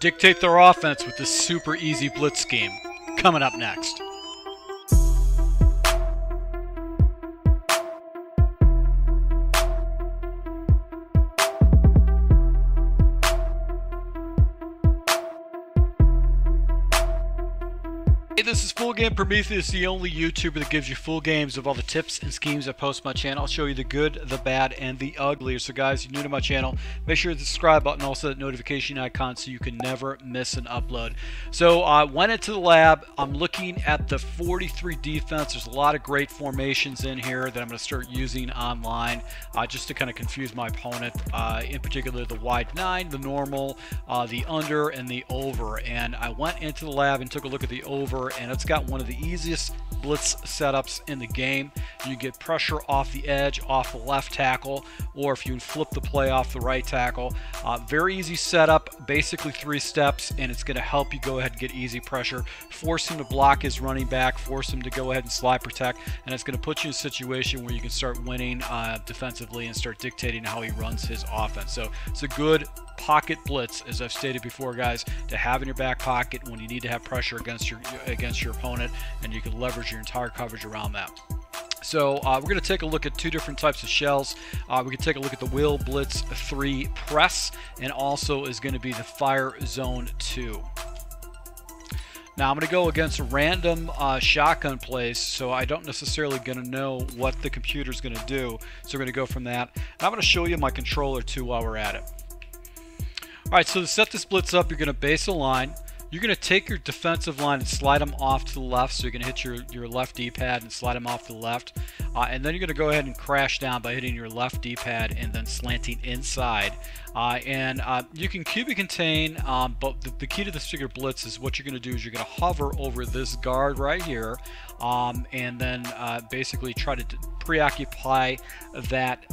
Dictate their offense with this super easy blitz scheme. Coming up next. This is Full Game Prometheus, the only YouTuber that gives you full games of all the tips and schemes I post my channel. I'll show you the good, the bad, and the ugly. So guys, you're new to my channel, make sure to subscribe button, also that notification icon so you can never miss an upload. So I went into the lab. I'm looking at the 43 defense. There's a lot of great formations in here that I'm going to start using online uh, just to kind of confuse my opponent. Uh, in particular, the wide nine, the normal, uh, the under, and the over. And I went into the lab and took a look at the over and it's got one of the easiest blitz setups in the game. You get pressure off the edge, off the left tackle, or if you flip the play off the right tackle. Uh, very easy setup, basically three steps, and it's going to help you go ahead and get easy pressure. Force him to block his running back, force him to go ahead and slide protect, and it's going to put you in a situation where you can start winning uh, defensively and start dictating how he runs his offense. So it's a good pocket blitz, as I've stated before, guys, to have in your back pocket when you need to have pressure against your against your opponent, and you can leverage your entire coverage around that. So uh, we're going to take a look at two different types of shells. Uh, we can take a look at the Will Blitz 3 Press, and also is going to be the Fire Zone 2. Now I'm going to go against random uh, shotgun plays, so I don't necessarily going to know what the computer is going to do. So we're going to go from that. And I'm going to show you my controller too while we're at it. All right, so to set this blitz up, you're going to base a line. You're going to take your defensive line and slide them off to the left. So you're going to hit your, your left D-pad and slide them off to the left. Uh, and then you're going to go ahead and crash down by hitting your left D-pad and then slanting inside. Uh, and uh, you can QB contain, um, but the, the, key to this particular blitz is what you're going to do is you're going to hover over this guard right here um, and then uh, basically try to preoccupy that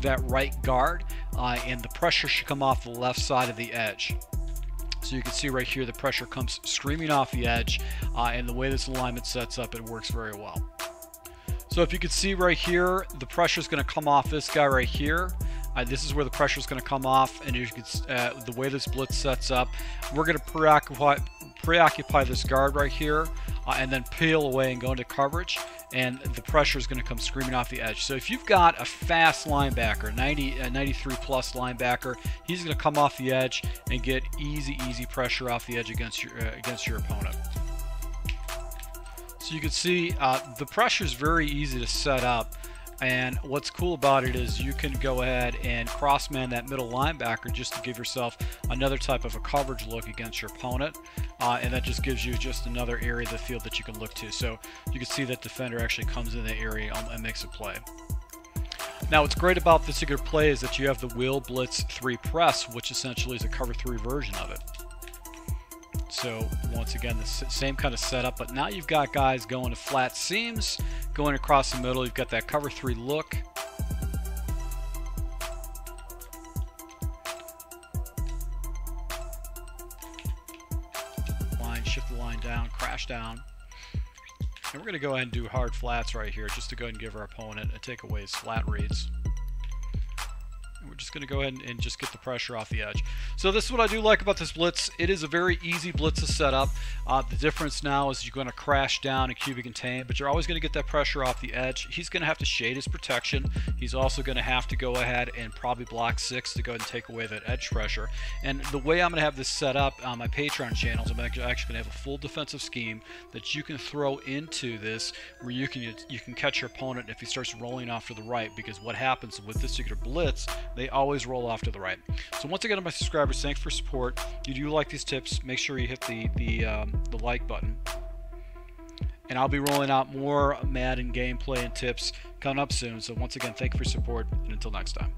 that right guard uh, and the pressure should come off the left side of the edge. So you can see right here the pressure comes screaming off the edge uh, and the way this alignment sets up it works very well. So if you can see right here the pressure is going to come off this guy right here. Uh, this is where the pressure is going to come off and you can, uh, the way this blitz sets up we're going to preoccupy, preoccupy this guard right here uh, and then peel away and go into coverage and the pressure is going to come screaming off the edge. So if you've got a fast linebacker, 90, uh, 93 plus linebacker, he's going to come off the edge and get easy, easy pressure off the edge against your uh, against your opponent. So you can see uh, the pressure is very easy to set up. And what's cool about it is you can go ahead and crossman that middle linebacker just to give yourself another type of a coverage look against your opponent. Uh, and that just gives you just another area of the field that you can look to. So you can see that defender actually comes in the area and makes a play. Now what's great about this particular play is that you have the wheel Blitz 3 press, which essentially is a cover 3 version of it. So once again, the same kind of setup, but now you've got guys going to flat seams, going across the middle. You've got that cover three look. Line, shift the line down, crash down. And we're going to go ahead and do hard flats right here just to go ahead and give our opponent a takeaway his flat reads we're just going to go ahead and, just get the pressure off the edge. So this is what I do like about this blitz. It is a very easy blitz to set up. Uh, the difference now is you're going to crash down and QB contain, but you're always going to get that pressure off the edge. He's going to have to shade his protection. He's also going to have to go ahead and probably block six to go ahead and take away that edge pressure. And the way I'm going to have this set up on my Patreon channels, I'm actually going to have a full defensive scheme that you can throw into this where you can you can catch your opponent if he starts rolling off to the right because what happens with this particular blitz, they they always roll off to the right. So once again, my subscribers, thanks for support. If you do like these tips, make sure you hit the, the, um, the like button. And I'll be rolling out more Madden gameplay and tips coming up soon. So once again, thank you for support, and until next time.